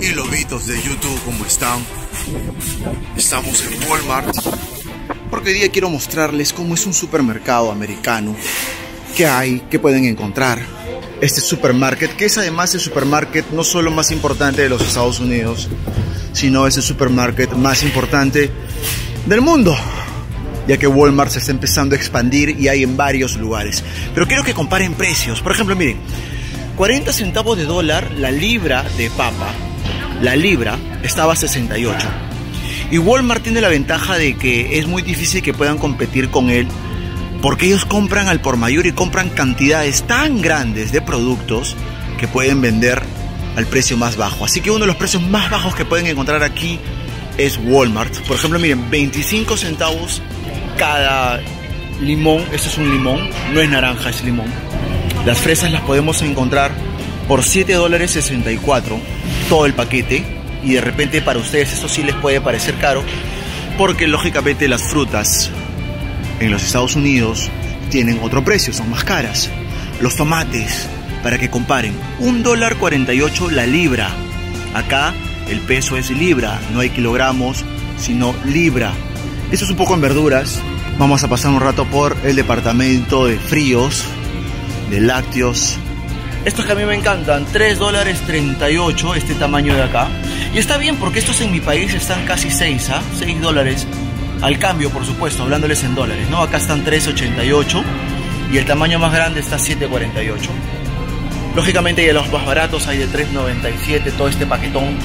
y lobitos de YouTube, ¿cómo están? Estamos en Walmart porque hoy día quiero mostrarles cómo es un supermercado americano. ¿Qué hay? ¿Qué pueden encontrar? Este supermarket, que es además el supermarket no solo más importante de los Estados Unidos, sino es el supermarket más importante del mundo ya que Walmart se está empezando a expandir y hay en varios lugares. Pero quiero que comparen precios. Por ejemplo, miren, 40 centavos de dólar la libra de papa la libra estaba a 68. Y Walmart tiene la ventaja de que es muy difícil que puedan competir con él porque ellos compran al por mayor y compran cantidades tan grandes de productos que pueden vender al precio más bajo. Así que uno de los precios más bajos que pueden encontrar aquí es Walmart. Por ejemplo, miren, 25 centavos cada limón. Esto es un limón, no es naranja, es limón. Las fresas las podemos encontrar por 7 dólares 64 todo el paquete y de repente para ustedes esto sí les puede parecer caro porque lógicamente las frutas en los Estados Unidos tienen otro precio, son más caras. Los tomates, para que comparen, un dólar 48 la libra. Acá el peso es libra, no hay kilogramos, sino libra. Eso es un poco en verduras. Vamos a pasar un rato por el departamento de fríos, de lácteos, estos que a mí me encantan, 3 dólares 38, este tamaño de acá. Y está bien porque estos en mi país están casi 6, ¿ah? 6 dólares. Al cambio, por supuesto, hablándoles en dólares, ¿no? Acá están 3.88 y el tamaño más grande está 7.48. Lógicamente, de los más baratos hay de 3.97, todo este paquetón,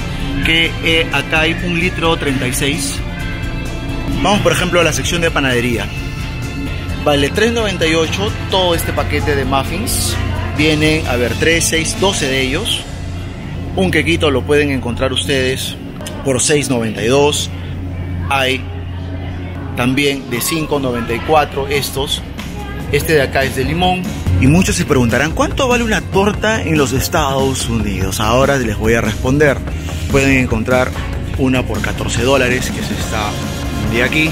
que eh, acá hay un litro 36. Vamos, por ejemplo, a la sección de panadería. Vale 3.98 todo este paquete de muffins. Vienen, a ver, 3, 6, 12 de ellos. Un quequito lo pueden encontrar ustedes por 6.92. Hay también de 5.94 estos. Este de acá es de limón. Y muchos se preguntarán, ¿cuánto vale una torta en los Estados Unidos? Ahora les voy a responder. Pueden encontrar una por 14 dólares, que es esta de aquí.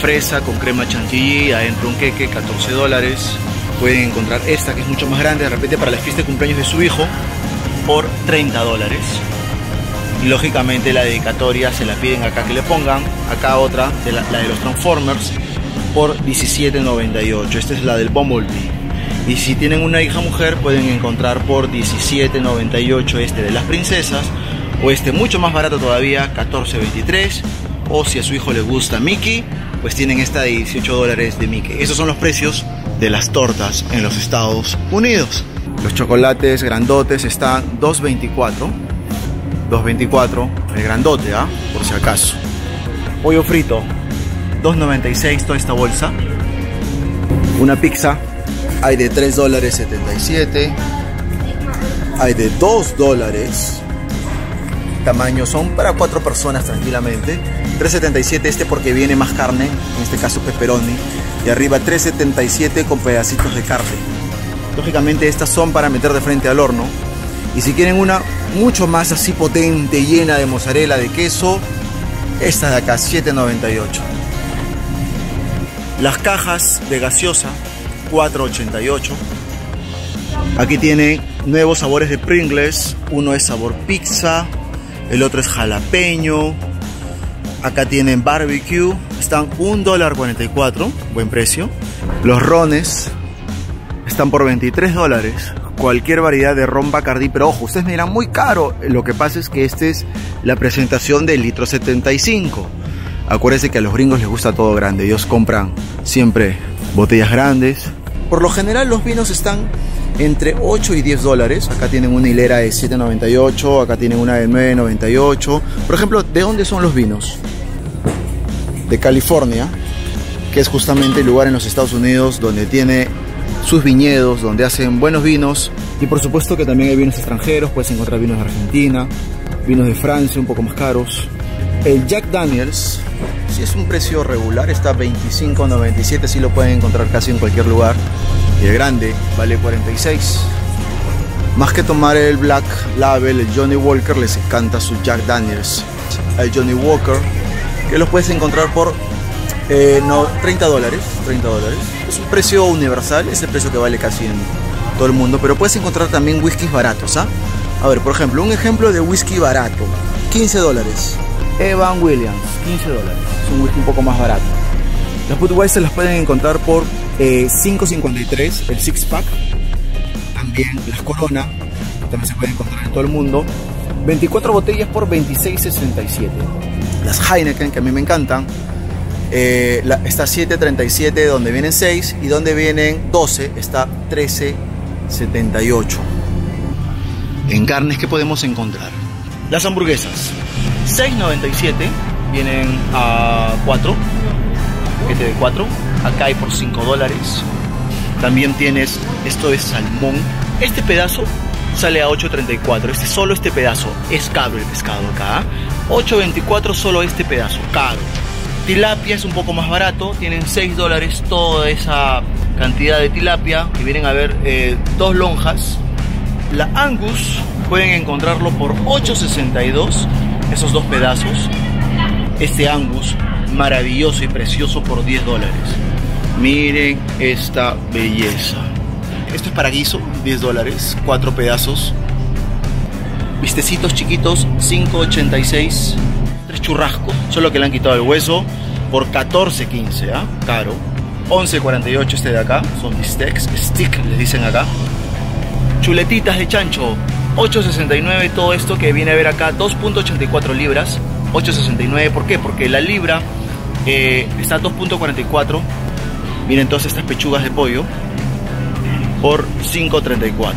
Fresa con crema chantilly, adentro un queque, 14 dólares pueden encontrar esta que es mucho más grande de repente para la fiesta de cumpleaños de su hijo por 30 dólares. Lógicamente la dedicatoria se la piden acá que le pongan acá otra de la, de los Transformers por 17.98 esta es la del Bumblebee. Y si tienen una hija mujer pueden encontrar por 17.98 este de las princesas o este mucho más barato todavía 14.23 o si a su hijo le gusta Mickey pues tienen esta de 18 dólares de Mickey. Esos son los precios de las tortas en los Estados Unidos. Los chocolates grandotes están 2.24. 2.24, el grandote, ¿ah? Por si acaso. Pollo frito, 2.96 toda esta bolsa. Una pizza, hay de 3 dólares 77. Hay de 2 dólares. Tamaño son para 4 personas tranquilamente. 3.77 este porque viene más carne, en este caso pepperoni y arriba 3.77 con pedacitos de carne. Lógicamente estas son para meter de frente al horno. Y si quieren una mucho más así potente, llena de mozzarella, de queso, esta de acá, 7.98. Las cajas de gaseosa, 4.88. Aquí tiene nuevos sabores de Pringles. Uno es sabor pizza, el otro es jalapeño. Acá tienen barbecue, están $1.44, buen precio. Los rones están por 23 dólares. Cualquier variedad de ron Bacardi, pero ojo, ustedes me dirán muy caro. Lo que pasa es que esta es la presentación del litro 75. Acuérdense que a los gringos les gusta todo grande. Ellos compran siempre botellas grandes. Por lo general los vinos están entre 8 y 10 dólares. Acá tienen una hilera de 7.98, acá tienen una de 9.98. Por ejemplo, ¿de dónde son los vinos? De California, que es justamente el lugar en los Estados Unidos donde tiene sus viñedos, donde hacen buenos vinos. Y por supuesto que también hay vinos extranjeros, puedes encontrar vinos de Argentina, vinos de Francia un poco más caros. El Jack Daniels, si es un precio regular, está 25.97, si lo pueden encontrar casi en cualquier lugar. Y el grande vale 46. Más que tomar el Black Label, el Johnny Walker les encanta su Jack Daniels. El Johnny Walker que los puedes encontrar por eh, no, 30 dólares. 30 dólares. Es un precio universal, es el precio que vale casi en todo el mundo, pero puedes encontrar también whiskies baratos, ¿ah? A ver, por ejemplo, un ejemplo de whisky barato. 15 dólares. Evan Williams, 15 dólares. Es un whisky un poco más barato. Las Budweiser las pueden encontrar por 5.53 eh, el six pack. También las Corona, también se pueden encontrar en todo el mundo. 24 botellas por 26.67. Las Heineken, que a mí me encantan, eh, está 7.37 donde vienen 6 y donde vienen 12 está 13.78. En carnes, ¿qué podemos encontrar? Las hamburguesas, 6.97, vienen a 4, paquete de 4, acá hay por 5 dólares. También tienes, esto es salmón, este pedazo sale a 8.34, este solo este pedazo, es caro el pescado acá, 8.24 ¿ah? solo este pedazo, caro. Tilapia es un poco más barato, tienen 6 dólares toda esa cantidad de tilapia, que vienen a ver eh, dos lonjas. La Angus pueden encontrarlo por 8.62, esos dos pedazos. Este Angus maravilloso y precioso por 10 dólares. Miren esta belleza. Esto es para guiso, 10 dólares, 4 pedazos. Vistecitos chiquitos, 5.86. Tres churrascos, solo que le han quitado el hueso por 14.15, ¿ah? Caro. 11.48 este de acá, son bistecs, stick les dicen acá. Chuletitas de chancho, 8.69 todo esto que viene a ver acá, 2.84 libras. 8.69, ¿por qué? Porque la libra eh, está 2.44. Miren todas estas pechugas de pollo por 5.34.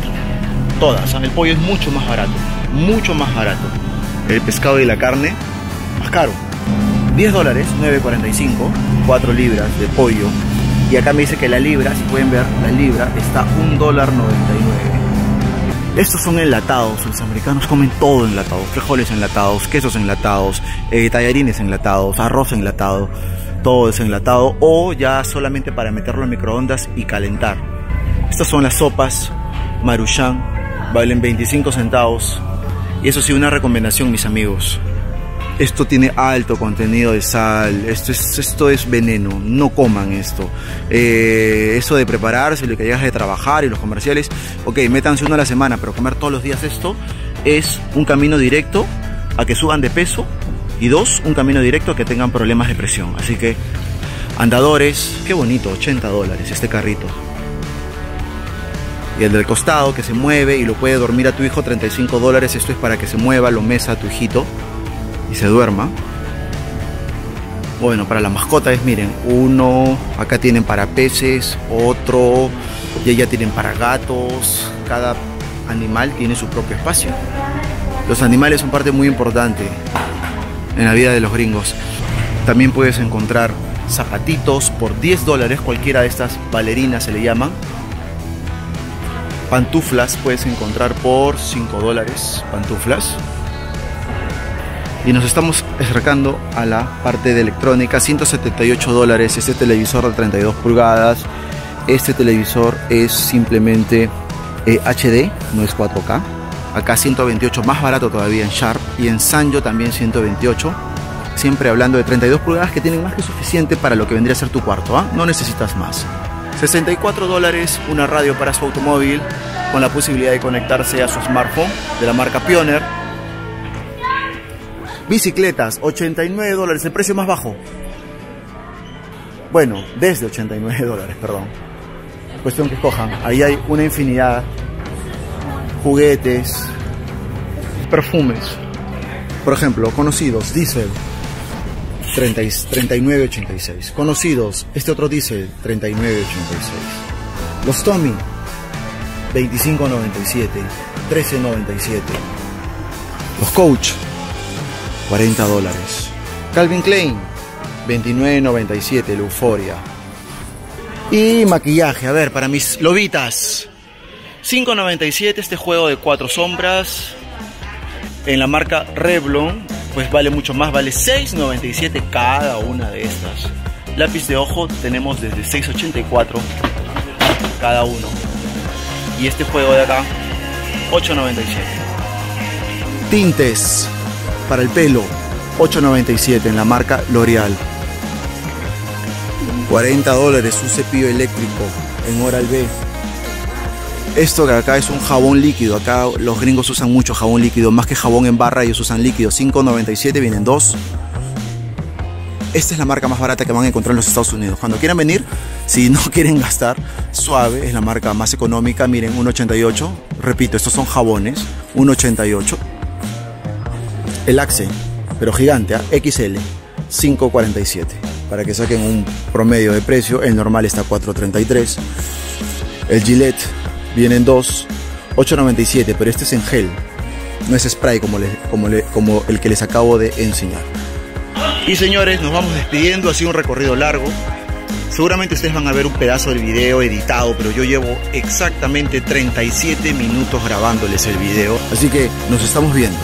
Todas. El pollo es mucho más barato. Mucho más barato. El pescado y la carne más caro. 10 dólares, 9.45. 4 libras de pollo. Y acá me dice que la libra, si pueden ver, la libra está 1 dólar 99. Estos son enlatados, los americanos comen todo enlatado, frijoles enlatados, quesos enlatados, eh, tallarines enlatados, arroz enlatado, todo es enlatado o ya solamente para meterlo en microondas y calentar. Estas son las sopas Maruchan, valen 25 centavos y eso sí, una recomendación mis amigos, esto tiene alto contenido de sal, esto es, esto es veneno, no coman esto. Eh, eso de prepararse, lo que llegas de trabajar y los comerciales, ok, métanse uno a la semana, pero comer todos los días esto es un camino directo a que suban de peso y dos, un camino directo a que tengan problemas de presión. Así que, andadores, qué bonito, 80 dólares este carrito. Y el del costado que se mueve y lo puede dormir a tu hijo 35 dólares. Esto es para que se mueva, lo mesa a tu hijito y se duerma. Bueno, para la mascota es, miren, uno, acá tienen para peces, otro, y allá tienen para gatos, cada animal tiene su propio espacio. Los animales son parte muy importante en la vida de los gringos. También puedes encontrar zapatitos por 10 dólares, cualquiera de estas bailarinas se le llaman. Pantuflas puedes encontrar por 5 dólares, pantuflas. Y nos estamos acercando a la parte de electrónica 178 dólares este televisor de 32 pulgadas. Este televisor es simplemente HD eh, no es 4K acá 128 más barato todavía en Sharp. Y en Sanyo también 128 siempre hablando de 32 pulgadas que tienen más que suficiente para lo que vendría a ser tu cuarto ¿ah? no necesitas más 64 dólares una radio para su automóvil con la posibilidad de conectarse a su smartphone de la marca Pioneer Bicicletas, 89 dólares, el precio más bajo. Bueno, desde 89 dólares, perdón. Cuestión que escojan. Ahí hay una infinidad. Juguetes, perfumes. Por ejemplo, conocidos, Diesel, 39.86. Conocidos, este otro Diesel, 39.86. Los Tommy, 25.97, 13.97. Los Coach, 40 dólares. Calvin Klein, 29.97, el Euphoria. Y maquillaje, a ver, para mis lobitas. 5.97 este juego de cuatro sombras. En la marca Revlon, pues vale mucho más, vale 6.97 cada una de estas. Lápiz de ojo tenemos desde 6.84 cada uno. Y este juego de acá, 8.97. Tintes, para el pelo, 8.97 en la marca L'Oreal. 40 dólares un cepillo eléctrico en Oral B. Esto que acá es un jabón líquido. Acá los gringos usan mucho jabón líquido. Más que jabón en barra, ellos usan líquido. 5.97 vienen dos. Esta es la marca más barata que van a encontrar en los Estados Unidos. Cuando quieran venir, si no quieren gastar, suave es la marca más económica. Miren, 1.88. Repito, estos son jabones. 1.88. El Axe, pero gigante, ¿eh? XL. 5.47. Para que saquen un promedio de precio. El normal está 4.33. El Gillette vienen dos. 8.97, pero este es en gel. No es spray como, como, como el que les acabo de enseñar. Y señores, nos vamos despidiendo, ha sido un recorrido largo. Seguramente ustedes van a ver un pedazo del video editado, pero yo llevo exactamente 37 minutos grabándoles el video. Así que nos estamos viendo.